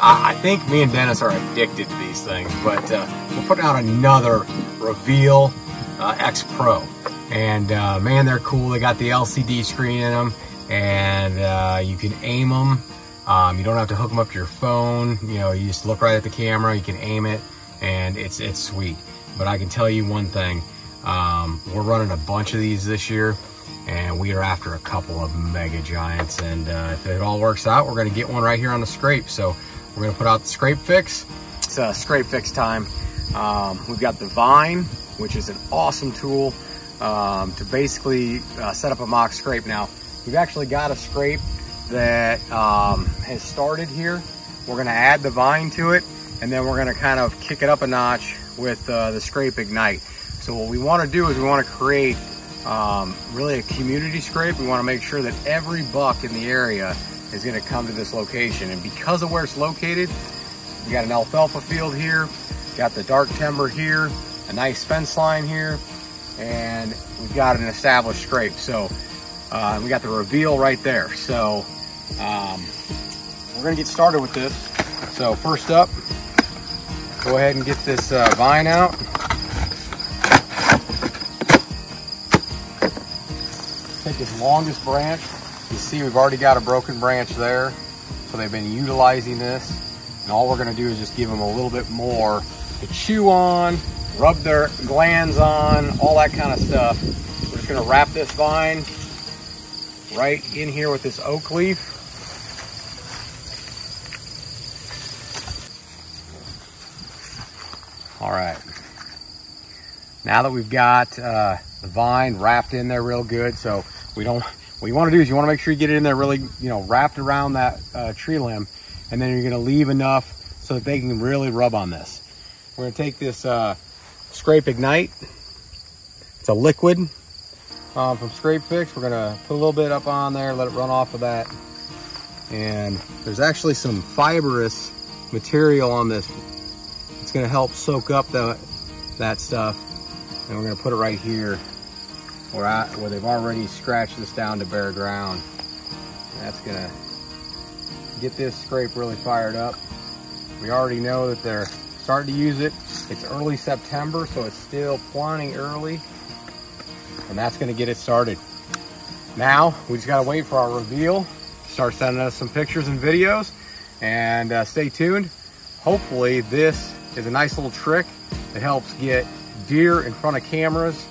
I think me and Dennis are addicted to these things, but uh, we're putting out another Reveal uh, X Pro. And uh, man, they're cool. They got the LCD screen in them and uh, you can aim them. Um, you don't have to hook them up to your phone. You know, you just look right at the camera, you can aim it and it's, it's sweet. But I can tell you one thing, um, we're running a bunch of these this year and we are after a couple of mega giants. And uh, if it all works out, we're gonna get one right here on the scrape. So we're gonna put out the scrape fix. It's uh, scrape fix time. Um, we've got the Vine, which is an awesome tool um, to basically uh, set up a mock scrape. Now, we've actually got a scrape that um, has started here. We're gonna add the Vine to it, and then we're gonna kind of kick it up a notch with uh, the Scrape Ignite. So what we wanna do is we wanna create um, really a community scrape. We wanna make sure that every buck in the area is gonna come to this location. And because of where it's located, we got an alfalfa field here, got the dark timber here, a nice fence line here, and we've got an established scrape. So uh, we got the reveal right there. So um, we're gonna get started with this. So first up, go ahead and get this uh, vine out. Take this longest branch you see we've already got a broken branch there. So they've been utilizing this. And all we're gonna do is just give them a little bit more to chew on, rub their glands on, all that kind of stuff. We're just gonna wrap this vine right in here with this oak leaf. All right. Now that we've got uh, the vine wrapped in there real good, so we don't what you want to do is you want to make sure you get it in there really, you know, wrapped around that uh, tree limb, and then you're going to leave enough so that they can really rub on this. We're going to take this uh, Scrape Ignite. It's a liquid um, from Scrape Fix. We're going to put a little bit up on there, let it run off of that. And there's actually some fibrous material on this. It's going to help soak up the, that stuff. And we're going to put it right here where, I, where they've already scratched this down to bare ground. That's gonna get this scrape really fired up. We already know that they're starting to use it. It's early September, so it's still plenty early. And that's gonna get it started. Now, we just gotta wait for our reveal. Start sending us some pictures and videos and uh, stay tuned. Hopefully this is a nice little trick that helps get deer in front of cameras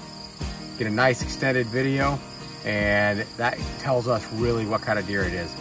get a nice extended video and that tells us really what kind of deer it is.